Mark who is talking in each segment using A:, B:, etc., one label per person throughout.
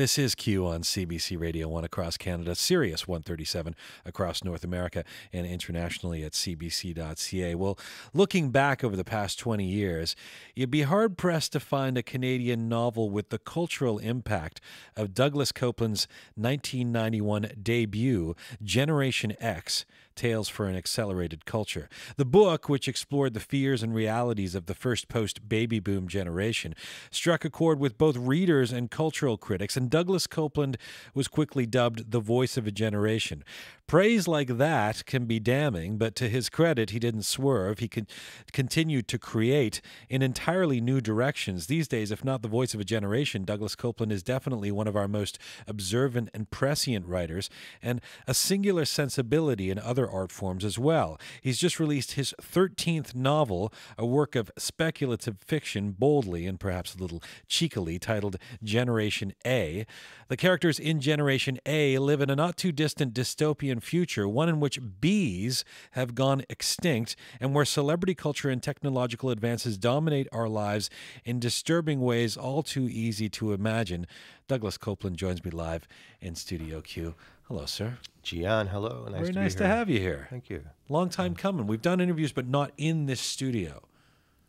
A: This is Q on CBC Radio 1 across Canada, Sirius 137 across North America, and internationally at cbc.ca. Well, looking back over the past 20 years, you'd be hard pressed to find a Canadian novel with the cultural impact of Douglas Coupland's 1991 debut, Generation X Tales for an Accelerated Culture. The book, which explored the fears and realities of the first post baby boom generation, struck a chord with both readers and cultural critics, and Douglas Coupland was quickly dubbed the voice of a generation. Praise like that can be damning, but to his credit, he didn't swerve. He con- continued to create in entirely new directions. These days, if not the voice of a generation, Douglas Coupland is definitely one of our most observant and prescient writers, and a singular sensibility in other art forms as well. He's just released his 13th novel, a work of speculative fiction, boldly and perhaps a little cheekily titled Generation A. The characters in Generation A live in a not too distant dystopian future, one in which bees have gone extinct and where celebrity culture and technological advances dominate our lives in disturbing ways all too easy to imagine. Douglas Coupland joins me live in Studio Q. Hello, sir.
B: Jian, hello.
A: Nice Very to nice to have you here.
B: Thank you.
A: Long time coming. We've done interviews, but not in this studio.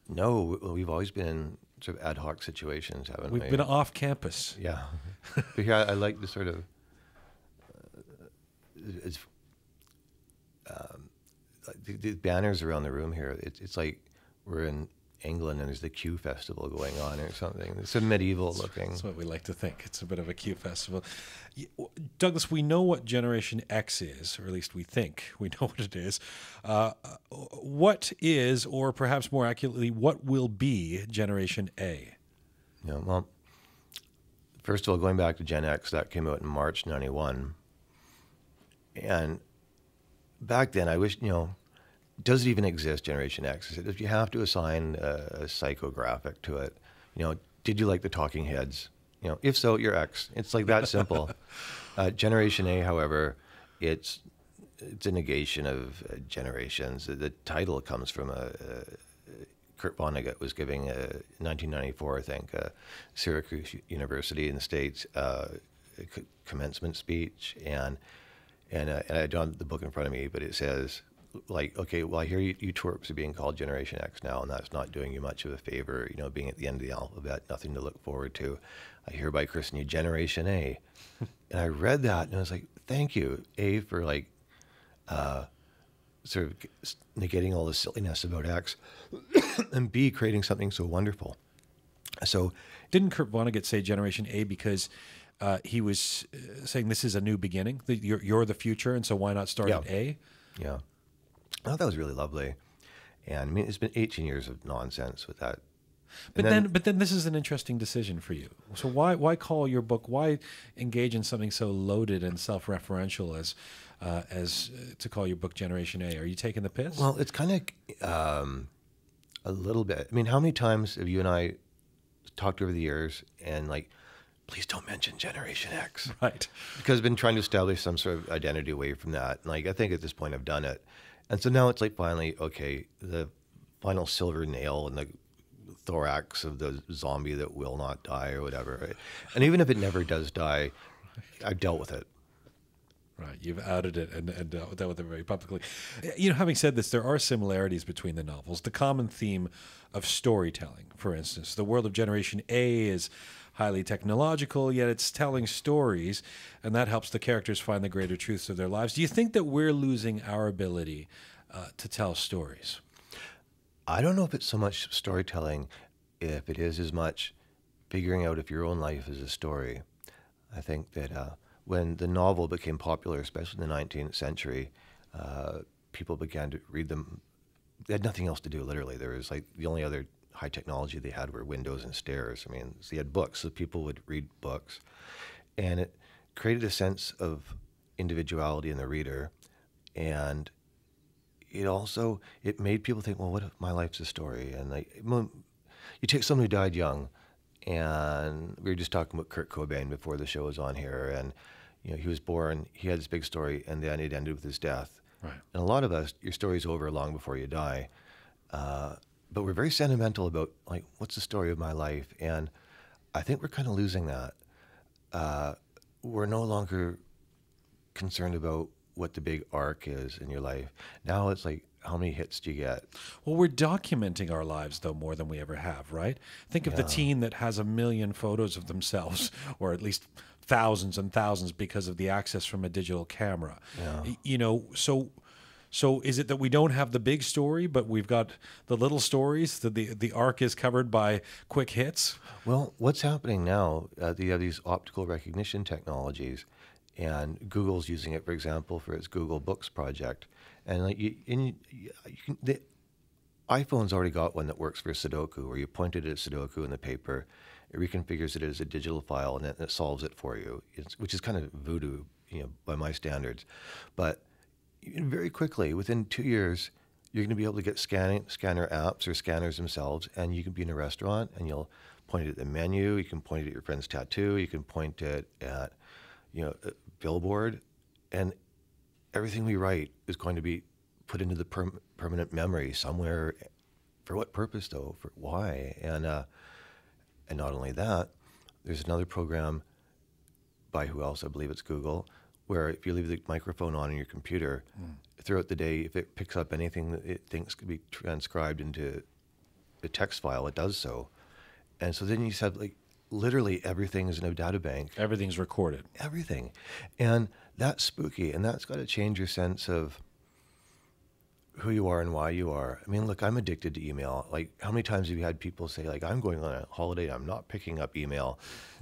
B: No, we've always been in sort of ad hoc situations, haven't
A: We've
B: we?
A: We've been off campus.
B: Yeah. but here, I, I, like the sort of. Uh, it's, um, the, the, banners around the room here. It, it's like we're in England and there's the Q festival going on or something. It's a medieval looking.
A: That's what we like to think. It's a bit of a Q festival. Douglas, we know what Generation X is, or at least we think we know what it is. Uh, what is, or perhaps more accurately, what will be Generation A?
B: Yeah, well, first of all, going back to Gen X, that came out in March 91. And back then, I wish, you know, does it even exist, Generation X? If you have to assign a, a psychographic to it, you know, did you like the Talking Heads? You know, if so, you're X. It's like that simple. uh, Generation A, however, it's it's a negation of uh, generations. The, the, title comes from a, a, Kurt Vonnegut was giving a 1994, I think, Syracuse University in the states uh, commencement speech, and and, uh, and I don't have the book in front of me, but it says like, okay, well, I hear you, you twerps are being called Generation X now, and that's not doing you much of a favor, you know, being at the end of the alphabet, nothing to look forward to. I hereby christen you Generation A. and I read that, and I was like, thank you, A, for like, uh, sort of negating all the silliness about X, and B, creating something so wonderful. So,
A: didn't Kurt Vonnegut say Generation A because uh, he was uh, saying this is a new beginning? You're, you're, the future, and so why not start
B: yeah.
A: at A?
B: Yeah. I thought that was really lovely. And I mean, it's been 18 years of nonsense with that.
A: But then, then, but then this is an interesting decision for you. So why why call your book? Why engage in something so loaded and self-referential as uh, as uh, to call your book Generation A? Are you taking the piss?
B: Well, it's kind of um, a little bit. I mean, how many times have you and I talked over the years and like, please don't mention Generation X,
A: right?
B: Because I've been trying to establish some sort of identity away from that. And like, I think at this point I've done it. And so now it's like finally, okay, the final silver nail in the thorax of the zombie that will not die or whatever. And even if it never does die, I've dealt with it.
A: Right, you've outed it and, and dealt with it very publicly. You know, having said this, there are similarities between the novels. The common theme of storytelling, for instance, the world of Generation A is highly technological, yet it's telling stories, and that helps the characters find the greater truths of their lives. Do you think that we're losing our ability uh, to tell stories?
B: I don't know if it's so much storytelling, if it is as much figuring out if your own life is a story. I think that uh, when the novel became popular, especially in the 19th century, uh, people began to read them. They had nothing else to do, literally. There was like the only other high technology they had were windows and stairs. I mean, so they had books, so people would read books. And it created a sense of individuality in the reader. And it also, it made people think, well, what if my life's a story? And like, you take someone who died young, and we were just talking about Kurt Cobain before the show was on here, and you know, he was born, he had this big story, and then it ended with his death.
A: Right.
B: And a lot of us, your story's over long before you die. Uh, but we're very sentimental about like what's the story of my life and i think we're kind of losing that uh, we're no longer concerned about what the big arc is in your life. Now it's like, how many hits do you get?
A: Well, we're documenting our lives though more than we ever have, right? Think of the teen that has a million photos of themselves, or at least thousands and thousands because of the access from a digital camera. Y- You know, so so is it that we don't have the big story, but we've got the little stories? That the the arc is covered by quick hits?
B: Well, what's happening now? Uh, you have these optical recognition technologies, and Google's using it, for example, for its Google Books project. And like you, and you, you can, the iPhone's already got one that works for Sudoku, where you point it at Sudoku in the paper, it reconfigures it as a digital file, and then it solves it for you. It's, which is kind of voodoo, you know, by my standards. But very quickly, within two years, you're going to be able to get scanning scanner apps or scanners themselves, and you can be in a restaurant and you'll point it at the menu. You can point it at your friend's tattoo. You can point it at, you know, a billboard, and everything we write is going to be put into the perm- permanent memory somewhere. For what purpose, though? For why? And uh, and not only that, there's another program by who else? I believe it's Google, where if you leave the microphone on in your computer hmm. throughout the day, if it picks up anything that it thinks could be transcribed into a text file, it does so. And so then you said like literally everything is in a data bank
A: Everything's recorded.
B: everything. And that's spooky. And that's got to change your sense of who you are and why you are. I mean, look, I'm addicted to email. Like, how many times have you had people say, like, I'm going on a holiday, I'm not picking up email?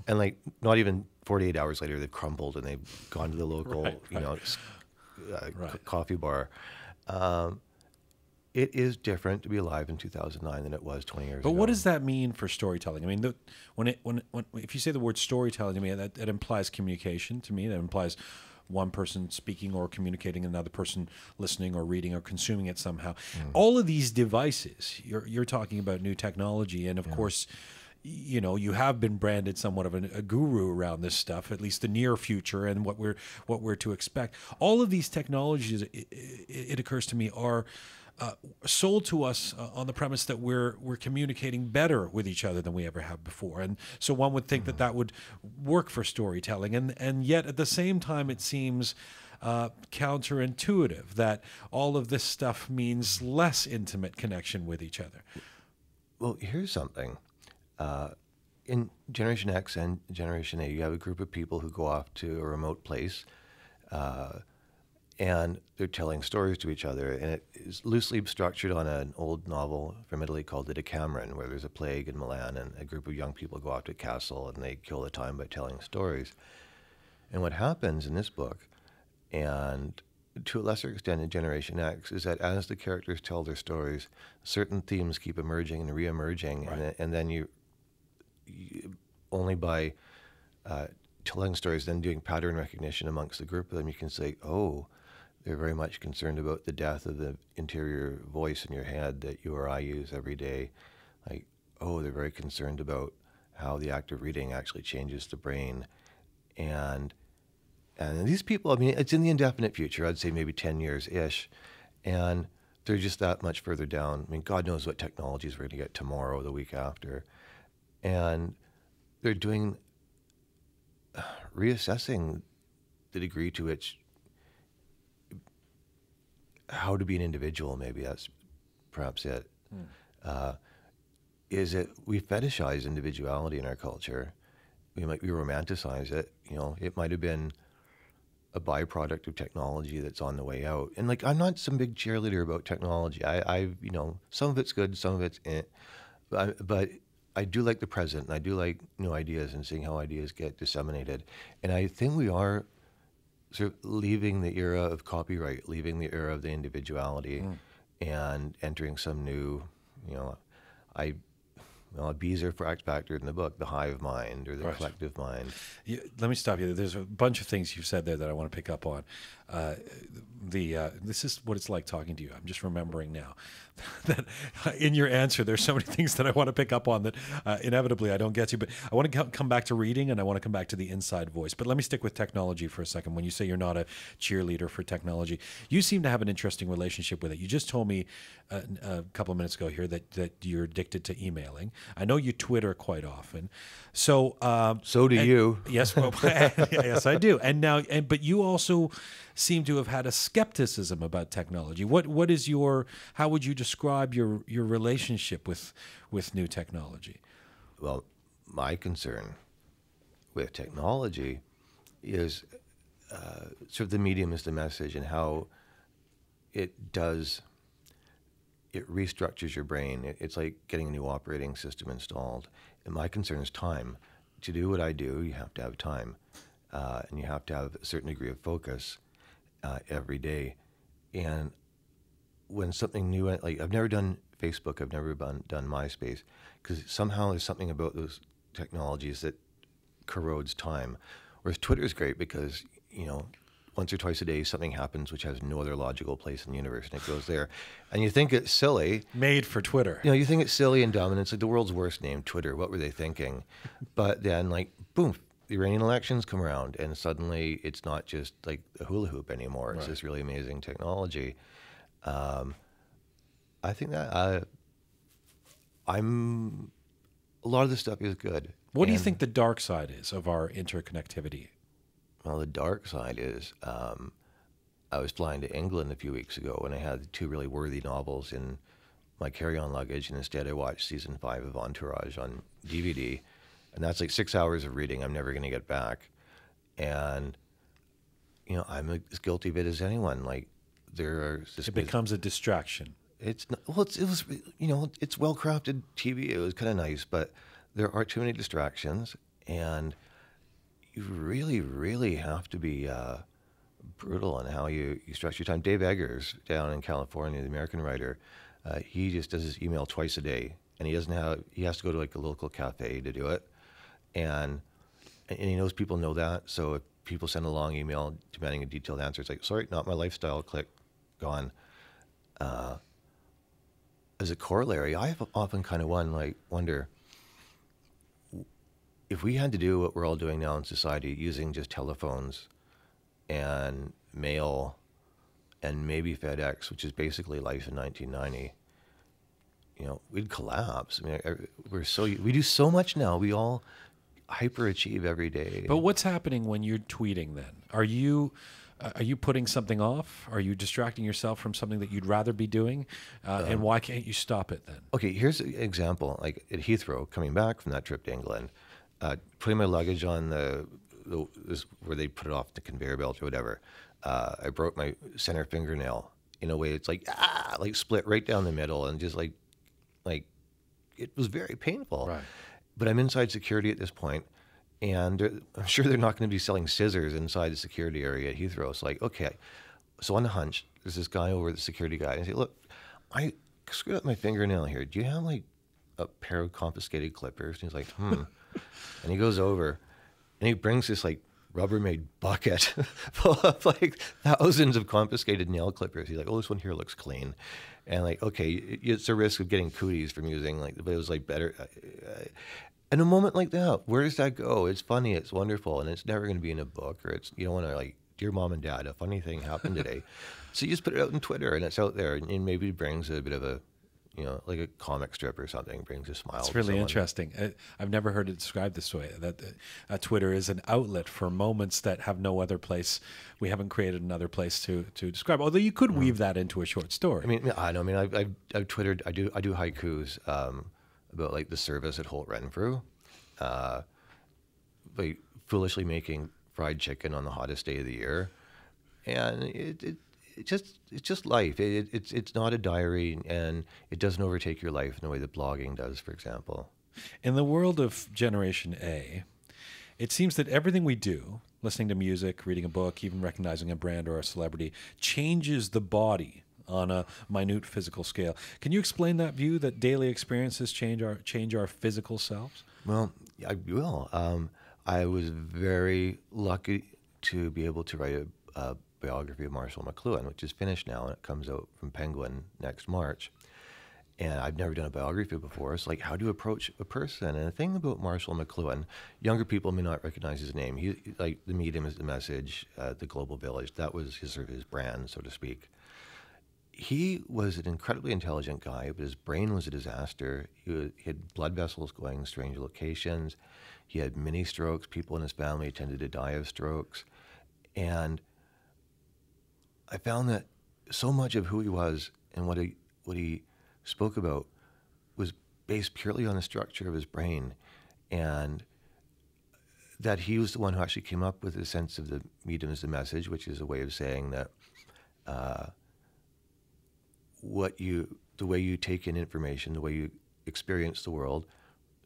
B: And, like, not even 48 hours later, they've crumbled and they've gone to the local,
A: Right,
B: you know, uh, c-
A: Right.
B: coffee bar. Um, it is different to be alive in 2009 than it was 20 years
A: But
B: ago.
A: But what does that mean for storytelling? I mean, the, when it when, when if you say the word storytelling to me, that, that implies communication to me. That implies one person speaking or communicating, another person listening or reading or consuming it somehow. Mm. All of these devices, you're you're talking about new technology, and of course. You know, you have been branded somewhat of an, a guru around this stuff, at least the near future, and what we're what we're to expect. All of these technologies, it, it, it occurs to me, are uh, sold to us uh, on the premise that we're we're communicating better with each other than we ever have before, and so one would think that that would work for storytelling, and and yet at the same time it seems uh, counterintuitive that all of this stuff means less intimate connection with each other.
B: Well, here's something. Uh, in Generation X and Generation A, you have a group of people who go off to a remote place uh, and they're telling stories to each other. And it is loosely structured on an old novel from Italy called The Decameron, where there's a plague in Milan and a group of young people go off to a castle and they kill the time by telling stories. And what happens in this book, and to a lesser extent in Generation X, is that as the characters tell their stories, certain themes keep emerging and re-emerging, and, then- and then you, you only by uh, telling stories, then doing pattern recognition amongst the group of them, you can say, oh, they're very much concerned about the death of the interior voice in your head that you or I use every day. Like, oh, they're very concerned about how the act of reading actually changes the brain. And and these people, I mean, it's in the indefinite future. I'd say maybe 10 years ish. And they're just that much further down. I mean, God knows what technologies we're going to get tomorrow, the week after. And they're doing, uh, reassessing the degree to which how to be an individual, maybe that's perhaps it. Uh, is it we fetishize individuality in our culture. We might we romanticize it. You know, it might have been a byproduct of technology that's on the way out. And like, I'm not some big cheerleader about technology. I, I you know, some of it's good, some of it's eh. But, but I do like the present, and I do like new ideas and seeing how ideas get disseminated. And I think we are sort of leaving the era of copyright, leaving the era of the individuality, mm. and entering some new, you know, I. Well, bees are fact factored in the book, the hive mind or the
A: Right.
B: collective mind.
A: You, let me stop you. There's a bunch of things you've said there that I want to pick up on. Uh, the uh, this is what it's like talking to you. I'm just remembering now that in your answer, there's so many things that I want to pick up on that uh, inevitably I don't get to. But I want to come back to reading and I want to come back to the inside voice. But let me stick with technology for a second. When you say you're not a cheerleader for technology, you seem to have an interesting relationship with it. You just told me a, a couple of minutes ago here that that you're addicted to emailing. I know you Twitter quite often. So um,
B: so do
A: and,
B: you.
A: Yes, well, yes, I do. And now, and but you also seem to have had a skepticism about technology. What what is your how would you describe your your relationship with with new technology?
B: Well, my concern with technology is uh, sort of the medium is the message and how it does it restructures your brain. It, it's like getting a new operating system installed. And my concern is time. To do what I do, you have to have time, uh, and you have to have a certain degree of focus uh, every day. And when something new, like I've never done Facebook, I've never done, done MySpace, because somehow there's something about those technologies that corrodes time. Whereas Twitter is great because you know once or twice a day something happens which has no other logical place in the universe and it goes there. And you think it's silly.
A: Made for twitter.
B: You know you think it's silly and dumb and it's like the world's worst name twitter. What were they thinking? But then like boom the iranian elections come around and suddenly it's not just like a hula hoop anymore. It's right. this really amazing technology. Um, i think that uh, i'm a lot of this stuff is good.
A: What and, do you think the dark side is of our interconnectivity?
B: Well, the dark side is um, I was flying to England a few weeks ago and I had two really worthy novels in my carry-on luggage, and instead I watched season five of Entourage on DVD, and that's like six hours of reading I'm never going to get back, and you know I'm as guilty of it as anyone. Like there are,
A: it becomes a distraction.
B: It's not, well, it's, it was you know it's well crafted TV. It was kind of nice, but there are too many distractions, and you really, really have to be uh, brutal on how you, you structure your time. Dave Eggers down in California, the American writer, uh, he just does his email twice a day, and he doesn't have he has to go to like a local cafe to do it, and and he knows people know that. So if people send a long email demanding a detailed answer, it's like sorry, not my lifestyle. Click, gone. Uh, as a corollary, I have often kind of one like wonder if we had to do what we're all doing now in society, using just telephones and mail and maybe FedEx, which is basically life in 1990, you know, we'd collapse. I mean, we're so we do so much now. We all hyperachieve every day.
A: But what's happening when you're tweeting? Then are you? Uh, are you putting something off? Are you distracting yourself from something that you'd rather be doing? Uh, um, and why can't you stop it then?
B: Okay, here's an example. Like at Heathrow, coming back from that trip to England, uh, putting my luggage on the, the this, where they put it off the conveyor belt or whatever. Uh, I broke my center fingernail in a way it's like ah, like split right down the middle and just like like it was very painful.
A: Right.
B: But I'm inside security at this point, and I'm sure they're not going to be selling scissors inside the security area at Heathrow. It's like okay, so on the hunch, there's this guy over the security guy, and I say, look, I screwed up my fingernail here. Do you have like a pair of confiscated clippers? And he's like, hmm and he goes over and he brings this like Rubbermaid bucket full of like thousands of confiscated nail clippers. He's like, "Oh, this one here looks clean," and like, okay, it's a risk of getting cooties from using like, but it was like better. Uh, uh, in a moment like that, where does that go? It's funny, it's wonderful, and it's never going to be in a book, or it's you don't want to like, dear mom and dad, a funny thing happened today. so you just put it out on Twitter, and it's out there, and maybe it brings a bit of a you know, like a comic strip or something brings a smile.
A: It's really interesting. I, have never heard it described this way. That uh, Twitter is an outlet for moments that have no other place. We haven't created another place to to describe. Although you could mm. weave that into a short story.
B: I mean, I know. I mean, I've, I've, I've twittered. I do I do haikus um, about like the service at Holt Renfrew, uh, like foolishly making fried chicken on the hottest day of the year, and it, it it's just it's just life. It, it, it's it's not a diary, and it doesn't overtake your life in the way that blogging does, for example.
A: In the world of Generation A, it seems that everything we do, listening to music, reading a book, even recognizing a brand or a celebrity, changes the body on a minute physical scale. Can you explain that view that daily experiences change our change our physical selves?
B: Well, I will. Um, I was very lucky to be able to write a, a biography of Marshall McLuhan, which is finished now and it comes out from Penguin next March. And I've never done a biography before. It's like, how do you approach a person? And the thing about Marshall McLuhan, younger people may not recognize his name. He, like, the medium is the message, uh, the global village. That was his sort of his brand, so to speak. He was an incredibly intelligent guy, but his brain was a disaster. He, was, he had blood vessels going strange locations. He had mini strokes. People in his family tended to die of strokes. And I found that so much of who he was and what he, what he spoke about was based purely on the structure of his brain, and that he was the one who actually came up with the sense of the medium as the message, which is a way of saying that uh, what you, the way you take in information, the way you experience the world,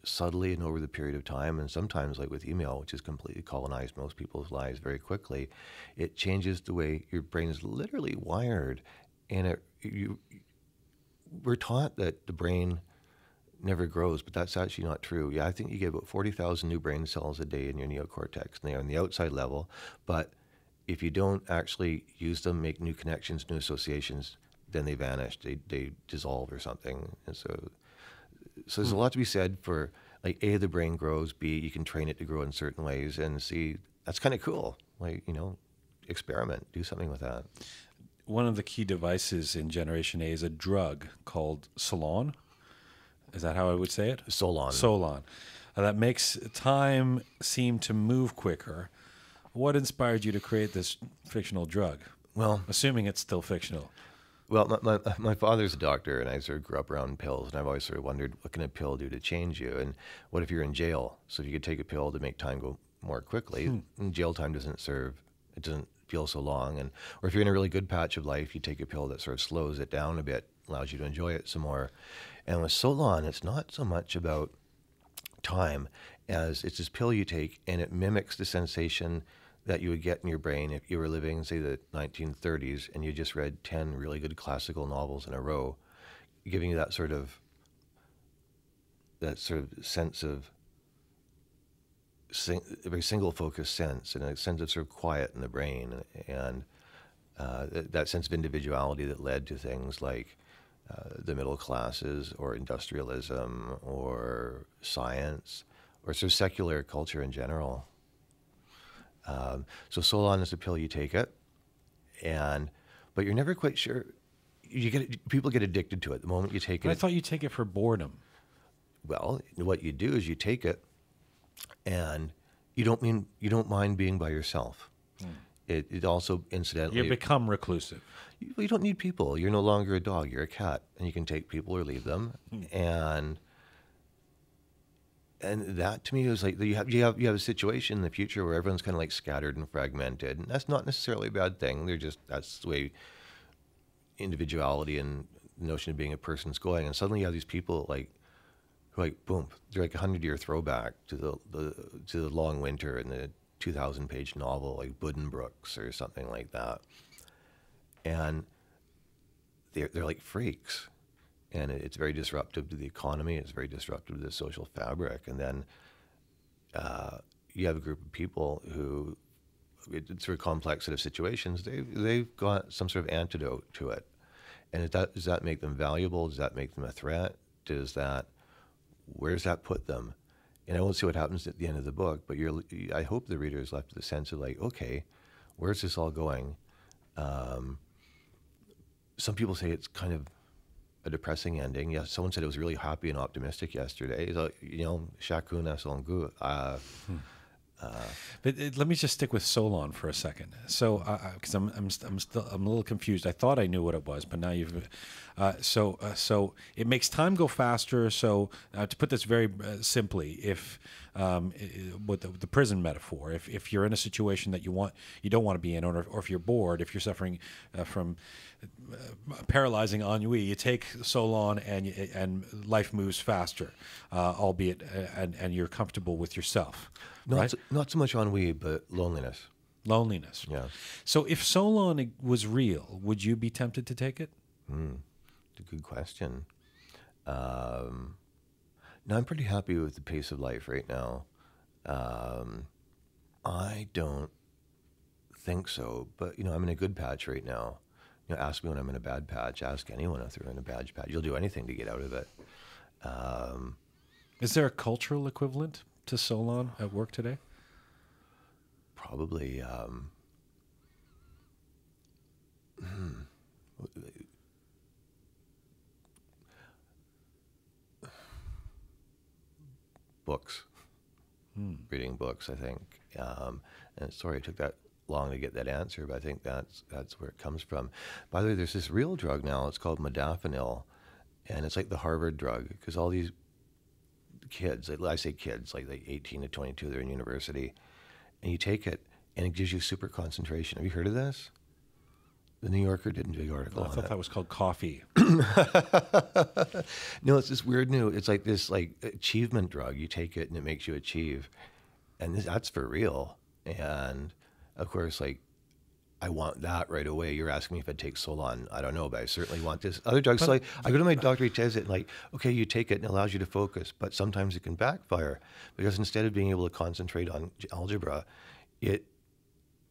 B: subtly and over the period of time, and sometimes, like with email, which has completely colonized most people's lives very quickly, it changes the way your brain is literally wired, and it you we're taught that the brain never grows, but that's actually not true. Yeah, I think you get about 40,000 new brain cells a day in your neocortex, and they're on the outside level. But if you don't actually use them, make new connections, new associations, then they vanish, they, they dissolve or something. And so, so there's a lot to be said for like A, the brain grows, B, you can train it to grow in certain ways, and C, that's kind of cool. Like, you know, experiment, do something with that
A: one of the key devices in Generation A is a drug called Solon. Is that how I would say it?
B: Solon.
A: Solon. Uh, that makes time seem to move quicker. What inspired you to create this fictional drug?
B: Well,
A: assuming it's still fictional.
B: Well, my, my, my, father's a doctor, and I sort of grew up around pills, and I've always sort of wondered what can a pill do to change you, and what if you're in jail? So if you could take a pill to make time go more quickly, hmm. jail time doesn't serve, it doesn't feel so long. And or if you're in a really good patch of life, you take a pill that sort of slows it down a bit, allows you to enjoy it some more. And with Solon, it's not so much about time as it's this pill you take, and it mimics the sensation that you would get in your brain if you were living, say, the 1930s, and you just read 10 really good classical novels in a row, giving you that sort of that sort of sense of sing, a very single focused sense and a sense of sort of quiet in the brain and uh, th- that sense of individuality that led to things like uh, the middle classes or industrialism or science or sort of secular culture in general. Um, so Solon is a pill you take it, and but you're never quite sure. You get people get addicted to it the moment you take
A: but
B: it.
A: I thought you take it for boredom.
B: Well, what you do is you take it and you don't mean you don't mind being by yourself. Mm. It, it also incidentally
A: you become reclusive.
B: You, you, don't need people. You're no longer a dog. You're a cat, and you can take people or leave them. Mm. And and that to me is like you have you have you have a situation in the future where everyone's kind of like scattered and fragmented, and that's not necessarily a bad thing. They're just that's the way individuality and notion of being a person's going. And suddenly you have these people like who like boom, they're like a hundred year throwback to the, the to the long winter in the two thousand page novel like Buddenbrooks or something like that, and they're they're like freaks, and it's very disruptive to the economy. It's very disruptive to the social fabric, and then uh, you have a group of people who it's a complex set of situations. They they've got some sort of antidote to it, and that, does that make them valuable? Does that make them a threat? Does that where does that put them? And I won't see what happens at the end of the book, but you're, I hope the reader is left with a sense of like, okay, where's this all going? Um, some people say it's kind of a depressing ending. Yeah, someone said it was really happy and optimistic yesterday. So, you know, chacun son goût. Uh, hmm.
A: Uh, but it, let me just stick with Solon for a second. So, because uh, I'm I'm I'm still I'm a little confused. I thought I knew what it was, but now you've. Uh, so uh, so it makes time go faster. So uh, to put this very uh, simply, if um, with the, the, prison metaphor, if if you're in a situation that you want you don't want to be in, or, or if you're bored, if you're suffering from paralyzing ennui, you take Solon and and life moves faster, albeit and and you're comfortable with yourself.
B: Not
A: right?
B: so, not so much ennui, but loneliness.
A: Loneliness.
B: Yeah.
A: So if Solon was real, would you be tempted to take it?
B: Mm, a good question. Um, now I'm pretty happy with the pace of life right now. Um, I don't think so, but you know, I'm in a good patch right now. You know, ask me when I'm in a bad patch. Ask anyone if they're in a bad patch. You'll do anything to get out of it. Um,
A: Is there a cultural equivalent to Solon at work today?
B: probably. Um, hmm. books, reading books. I think, um, and sorry it took that long to get that answer, but I think that's that's where it comes from. By the way, there's this real drug now. It's called modafinil, and it's like the Harvard drug because all these kids, I say kids, like like 18 to 22, they're in university, and you take it, and it gives you super concentration. Have you heard of this? The New Yorker did a big article
A: I thought
B: it.
A: that was called coffee.
B: no, it's this weird new. It's like this like achievement drug. You take it and it makes you achieve, and this, that's for real. And of course, like I want that right away. You're asking me if it takes so long. I don't know, but I certainly want this other drugs. so like I go to my doctor, he says it like, okay, you take it and it allows you to focus, but sometimes it can backfire because instead of being able to concentrate on algebra, it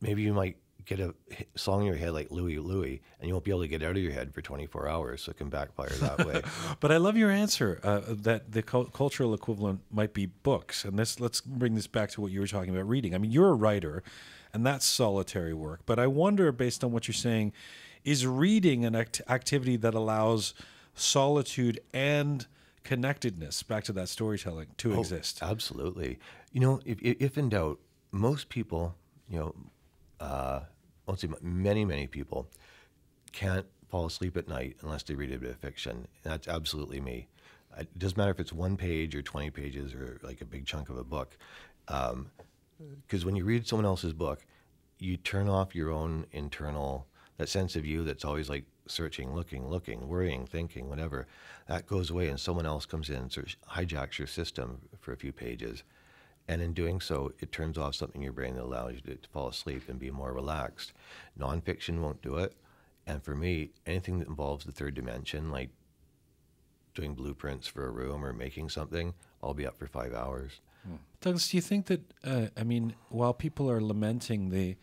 B: maybe you might get a song in your head like Louie Louie, and you won't be able to get out of your head for 24 hours. So it can backfire that way.
A: But I love your answer uh, that the cul- cultural equivalent might be books. And this, let's bring this back to what you were talking about reading. I mean, you're a writer, and that's solitary work. But I wonder, based on what you're saying, is reading an act- activity that allows solitude and connectedness back to that storytelling to exist?
B: Absolutely. You know, if, if in doubt, most people, you know, uh, let's see, many, many people can't fall asleep at night unless they read a bit of fiction. And that's absolutely me. It doesn't matter if it's one page or 20 pages or like a big chunk of a book. Because when you read someone else's book, you turn off your own internal, that sense of you that's always like searching, looking, looking, worrying, thinking, whatever. That goes away and someone else comes in and hijacks your system for a few pages. And in doing so, it turns off something in your brain that allows you to, to fall asleep and be more relaxed. Nonfiction won't do it. And for me, anything that involves the third dimension, like doing blueprints for a room or making something, I'll be up for five hours.
A: Douglas, do you think that uh, I mean, while people are lamenting the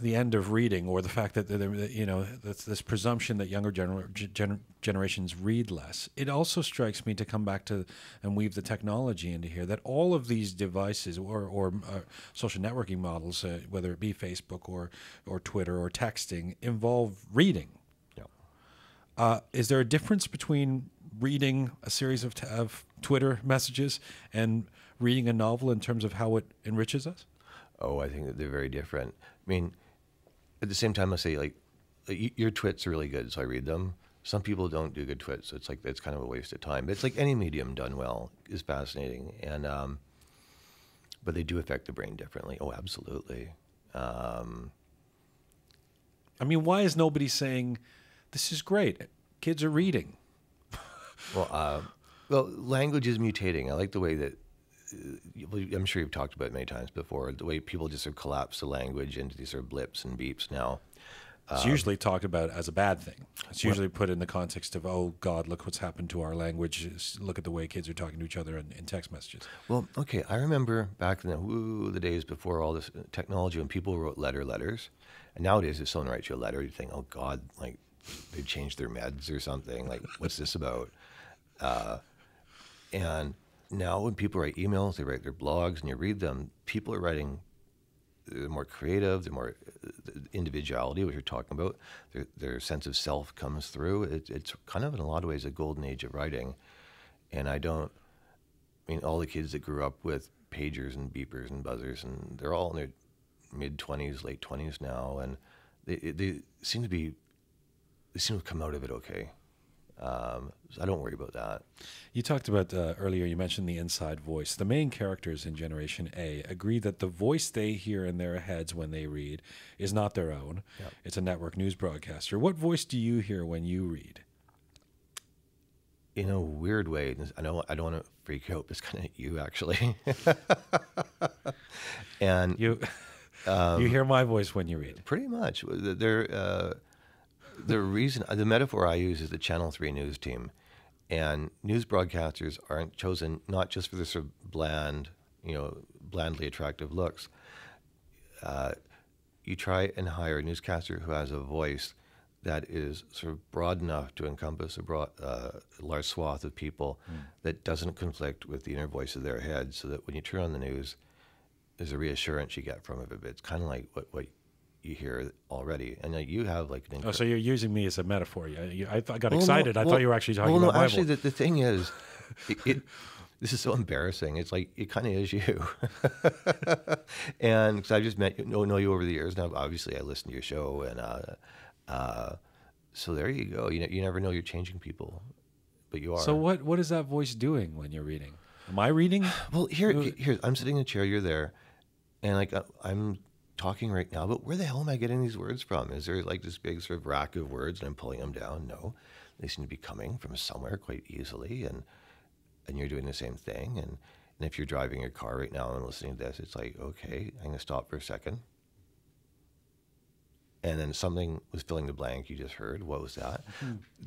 A: the end of reading or the fact that you know that's this presumption that younger gener- gener- generations read less, it also strikes me to come back to and weave the technology into here that all of these devices or or uh, social networking models, uh, whether it be Facebook or or Twitter or texting, involve reading.
B: Yeah.
A: Uh, is there a difference between reading a series of, t- of Twitter messages and reading a novel in terms of how it enriches us?
B: Oh, I think that they're very different. I mean, at the same time, I say like, your twits are really good, so I read them. Some people don't do good twits, so it's like it's kind of a waste of time. But it's like any medium done well is fascinating, and um, but they do affect the brain differently. Oh, absolutely. Um,
A: I mean, why is nobody saying this is great? Kids are reading.
B: Well, uh, well, language is mutating. I like the way that. uh, I'm sure you've talked about it many times before. The way people just sort of collapse the language into these sort of blips and beeps now.
A: It's usually talked about as a bad thing. It's usually put in the context of, oh God, look what's happened to our language. Look at the way kids are talking to each other in, in text messages.
B: Well, okay. I remember back in the woo, the days before all this technology when people wrote letter letters, and nowadays if someone writes you a letter, you think, oh God, like they changed their meds or something. Like, what's this about? Uh, and now when people write emails, they write their blogs, and you read them. People are writing. They're more creative. They're more individuality, which you're talking about. Their, their sense of self comes through. It, it's kind of in a lot of ways a golden age of writing, and I don't. I mean, all the kids that grew up with pagers and beepers and buzzers, and they're all in their mid twenties, late twenties now, and they they seem to be they seem to come out of it okay. Um, so I don't worry about that.
A: You talked about uh, earlier, you mentioned the inside voice. The main characters in Generation A agree that the voice they hear in their heads when they read is not their own.
B: Yep.
A: It's a network news broadcaster. What voice do you hear when you read?
B: In a weird way, I know I don't want to freak out, it's kind of you actually. and
A: You, you hear my voice when you read.
B: Pretty much. There, uh, the reason, the metaphor I use is the Channel 3 news team. And news broadcasters aren't chosen not just for their sort of bland, you know, blandly attractive looks. Uh, you try and hire a newscaster who has a voice that is sort of broad enough to encompass a broad, uh, large swath of people
A: Hmm.
B: that doesn't conflict with the inner voice of their head, so that when you turn on the news, there's a reassurance you get from it. It's kind of like what, what you hear already, and you have like an.
A: Oh, so you're using me as a metaphor. You- I, I got
B: Well, no,
A: excited. I
B: well-
A: thought you were actually talking
B: well,
A: about
B: no,
A: my
B: actually, the, the thing is, it, it, this is so embarrassing. It's like it kind of is you, and because I've just met you, know, know you over the years. Now, obviously, I listen to your show, and uh, uh, so there you go. You know, you never know you're changing people, but you are.
A: So what what is that voice doing when you're reading? Am I reading?
B: Well, here, here, I'm sitting in a chair. You're there, and like I'm talking right now. But where the hell am I getting these words from? Is there like this big sort of rack of words, and I'm pulling them down? No, they seem to be coming from somewhere quite easily, and and you're doing the same thing. And and if you're driving your car right now and listening to this, it's like, okay, I'm gonna stop for a second. And then something was filling the blank you just heard. What was that?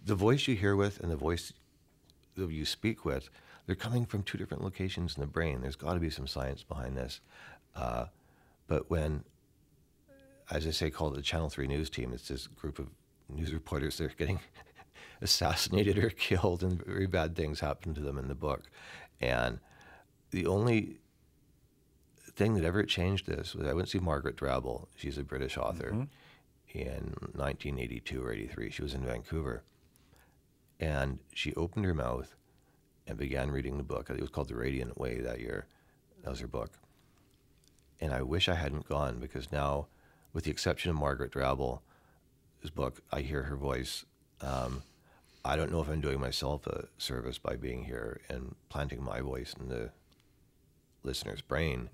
B: The voice you hear with and the voice that you speak with, they're coming from two different locations in the brain. There's got to be some science behind this. Uh, but when, as I say, called the Channel 3 news team, it's this group of news reporters that are getting assassinated or killed, and very bad things happen to them in the book. And the only thing that ever changed this was I went to see Margaret Drabble. She's a British author. Mm-hmm. In 1982 or 83, she was in Vancouver. And she opened her mouth and began reading the book. It was called The Radiant Way that year. That was her book. And I wish I hadn't gone because now, with the exception of Margaret Drabble, Drabble's book, I hear her voice. Um, I don't know if I'm doing myself a service by being here and planting my voice in the listener's brain.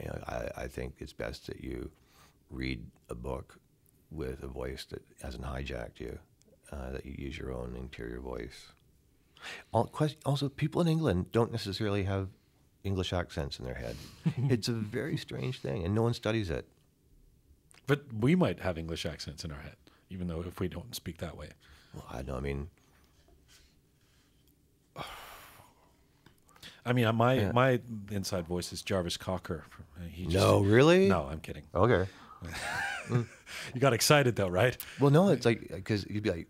B: You know, I, I think it's best that you read a book with a voice that hasn't hijacked you, uh, that you use your own interior voice. Also, people in England don't necessarily have English accents in their head. it's a very strange thing, and no one studies it.
A: But we might have English accents in our head, even though if we don't speak that way.
B: Well, I know. I mean,
A: I mean, uh, my
B: Yeah.
A: my inside voice is Jarvis Cocker. Uh, he just-
B: no, really?
A: No, I'm kidding.
B: Okay.
A: You got excited though, right?
B: Well, no, it's like because you'd be like,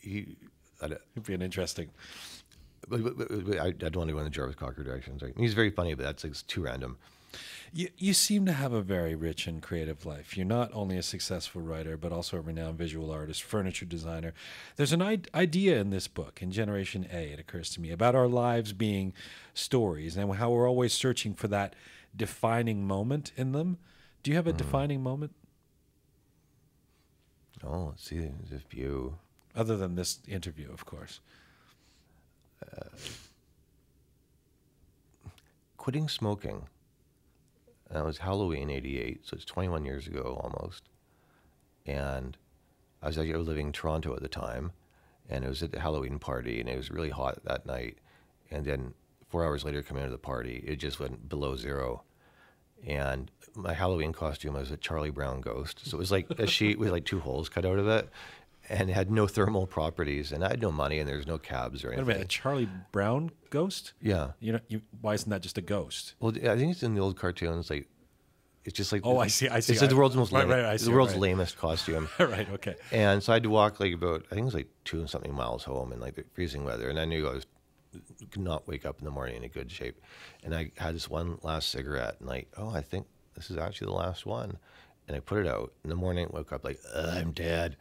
B: you. I don't,
A: It'd be an interesting.
B: but, but, but, I, I don't want to go in the Jarvis Cocker direction. Like, he's very funny, but that's like, too random.
A: You, you seem to have a very rich and creative life. You're not only a successful writer, but also a renowned visual artist, furniture designer. There's an idea in this book, in Generation A, it occurs to me, about our lives being stories and how we're always searching for that defining moment in them. Do you have a hmm. defining moment
B: Oh, let's see. There's a few.
A: other than this interview, of course?
B: Uh, quitting smoking. That was Halloween '88, so it's 21 years ago almost. And I was actually living in Toronto at the time, and it was at the Halloween party, and it was really hot that night. And then four hours later, coming of the party, it just went below zero. And my Halloween costume was a Charlie Brown ghost, so it was like a sheet with like two holes cut out of it, and had no thermal properties. And I had no money, and there's no cabs or
A: Wait a
B: anything.
A: minute, a Charlie Brown ghost?
B: Yeah.
A: You know, you, why isn't that just a ghost?
B: Well, I think it's in the old cartoons. Like, it's just like
A: Oh, I see, I see.
B: It's like the world's most
A: right,
B: lame,
A: right, I see,
B: the world's
A: right.
B: lamest costume.
A: right, okay.
B: and so I had to walk like about I think it was like two and something miles home in like the freezing weather, and I knew I was could not wake up in the morning in a good shape. And I had this one last cigarette, and like, oh, I think this is actually the last one. And I put it out in the morning. Woke up like I'm dead,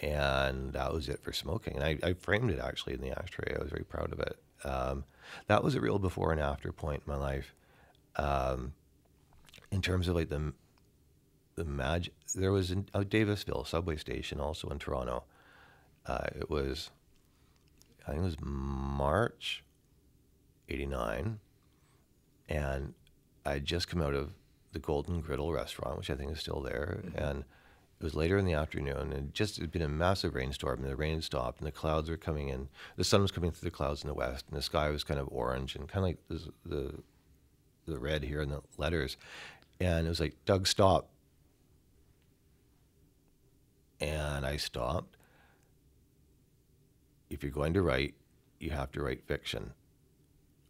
B: and that was it for smoking. And I, I framed it actually in the ashtray. I was very proud of it. Um, that was a real before and after point in my life. Um, in terms of like the the magic, there was in uh, Davisville subway station also in Toronto. Uh, it was, I think it was March '89, and I had just come out of the Golden Griddle restaurant, which I think is still there, and it was later in the afternoon, and just had been a massive rainstorm, and the rain had stopped, and the clouds were coming in. The sun was coming through the clouds in the west, and the sky was kind of orange and kind of like this, the the red here in the letters, and it was like Doug, stop. And I stopped. If you're going to write, you have to write fiction,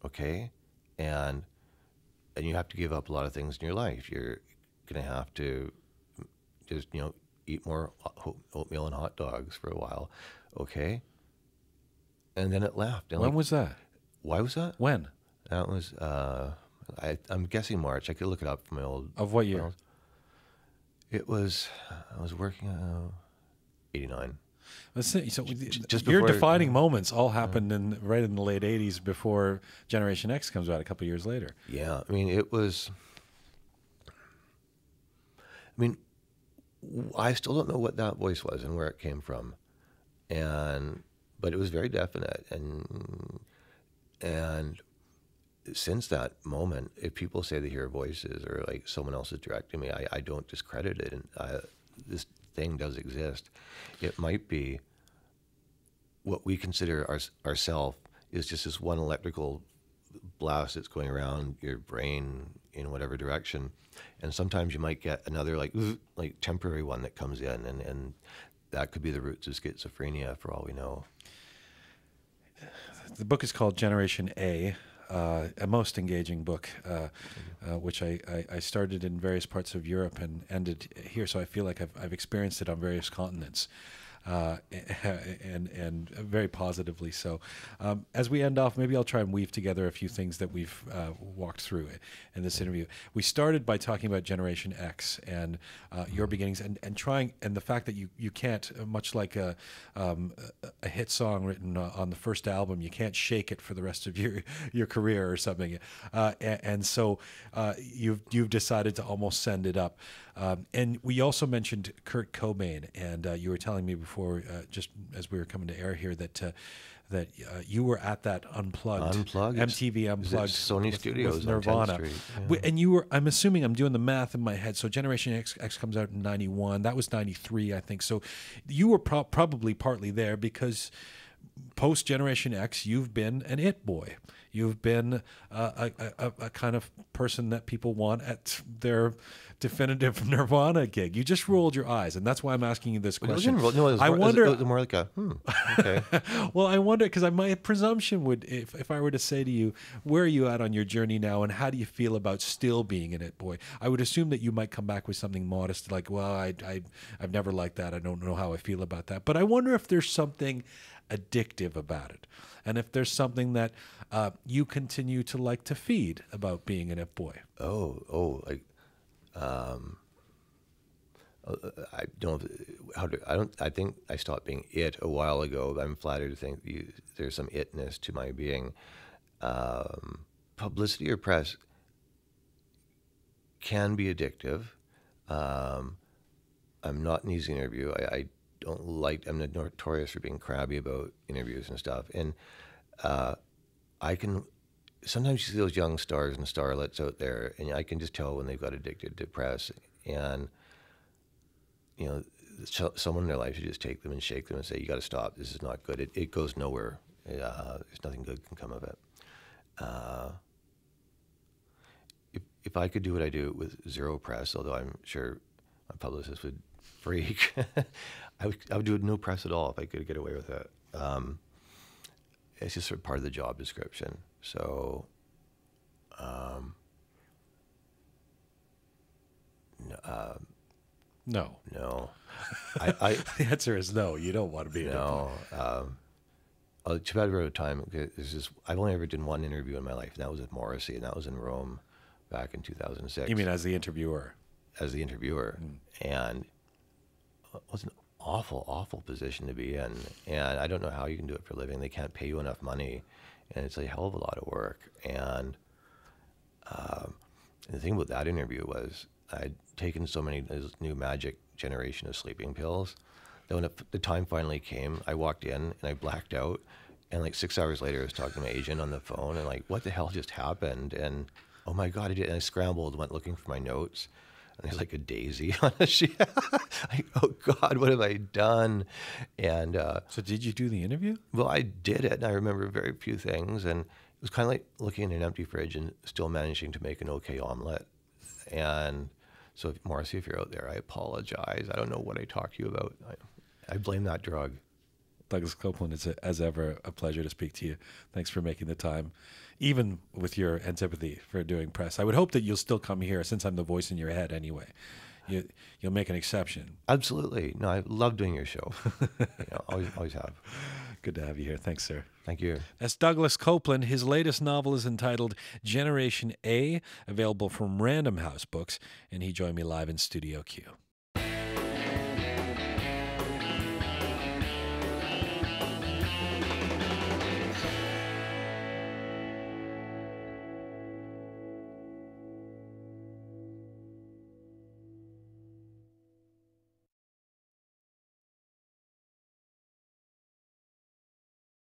B: okay? And and you have to give up a lot of things in your life. You're going to have to just, you know, eat more oatmeal and hot dogs for a while. Okay. And then it left. And
A: when
B: like,
A: was that?
B: Why was that?
A: When?
B: That was, uh, I, I'm guessing March. I could look it up from my old.
A: Of what year?
B: It was, I was working, uh, 89.
A: So just your defining moments all happened in right in the late '80s before Generation X comes out a couple years later.
B: Yeah, I mean it was. I mean, I still don't know what that voice was and where it came from, and but it was very definite and and since that moment, if people say they hear voices or like someone else is directing me, I, I don't discredit it. And I, this thing does exist. It might be what we consider our, ourself is just this one electrical blast that's going around your brain in whatever direction. And sometimes you might get another like like temporary one that comes in and, and that could be the roots of schizophrenia for all we know.
A: The book is called Generation A uh, a most engaging book, uh, uh, which I, I, I, started in various parts of Europe and ended here. So I feel like I've, I've experienced it on various continents uh, and and very positively. So, um, as we end off, maybe I'll try and weave together a few things that we've uh, walked through in this interview. We started by talking about Generation X and uh, your beginnings, and, and trying and the fact that you you can't uh, much like a um, a hit song written uh, on the first album, you can't shake it for the rest of your your career or something. Uh, and, and, so you've you've decided to almost send it up. Um, and we also mentioned Kurt Cobain, and uh, you were telling me before, uh, just as we were coming to air here, that uh, that uh, you were at that unplugged,
B: unplugged
A: MTV unplugged
B: Sony
A: with,
B: Studios
A: with Nirvana,
B: yeah.
A: and you were. I'm assuming I'm doing the math in my head. So Generation X, X comes out in '91. That was '93, I think. So you were pro- probably partly there because post Generation X, you've been an it boy. You've been uh, a, a, a, kind of person that people want at their definitive Nirvana gig. You just rolled your eyes, and that's why I'm asking you this question.
B: no, I more, wonder. It was more like a hmm. Okay.
A: well, I wonder because my presumption would, if, if I were to say to you, where are you at on your journey now, and how do you feel about still being an it boy? I would assume that you might come back with something modest, like, well, I, I I've never liked that. I don't know how I feel about that. But I wonder if there's something addictive about it. And if there's something that uh, you continue to like to feed about being an It boy.
B: Oh, oh, like, um, uh, I don't how do I don't I think I stopped being it a while ago. I'm flattered to think you, there's some itness to my being. Um, publicity or press can be addictive. Um, I'm not an easy interview. I, I don't like. I'm notorious for being crabby about interviews and stuff. And uh, I can sometimes you see those young stars and starlets out there, and I can just tell when they've got addicted to press. And you know, someone in their life should just take them and shake them and say, "You got to stop. This is not good. It, it goes nowhere. Uh, there's nothing good can come of it." Uh, if if I could do what I do with zero press, although I'm sure my publicist would freak. I would, I would do no press at all if I could get away with it. Um, it's just sort of part of the job description. So, um,
A: uh, no,
B: no. I, I,
A: the answer is no. You don't want to be
B: no. Um, too bad we're time. This is I've only ever done one interview in my life, and that was with Morrissey, and that was in Rome, back in 2006.
A: You mean as the interviewer?
B: As the interviewer, mm. and it was an awful, awful position to be in. And I don't know how you can do it for a living. They can't pay you enough money, and it's a hell of a lot of work. And, um, the thing about that interview was I'd taken so many new magic generation of sleeping pills that when the time finally came, I walked in and I blacked out. And like six hours later, I was talking to my agent on the phone and like, what the hell just happened? And oh my God, I did. And I scrambled, went looking for my notes and there's like a daisy on a sheet. like, oh God, what have I done? And uh,
A: so, did you do the interview?
B: Well, I did it, and I remember very few things, and it was kind of like looking in an empty fridge and still managing to make an okay omelet. And so, if, Morrissey, if you're out there, I apologize. I don't know what I talked to you about. I, I blame that drug.
A: Douglas Coupland, it's a, as ever a pleasure to speak to you. Thanks for making the time, even with your antipathy for doing press. I would hope that you'll still come here since I'm the voice in your head anyway. You, you'll make an exception.
B: Absolutely. No, I love doing your show. you know, always, always have.
A: Good to have you here. Thanks, sir.
B: Thank you.
A: That's Douglas Coupland. His latest novel is entitled Generation A, available from Random House Books, and he joined me live in Studio Q.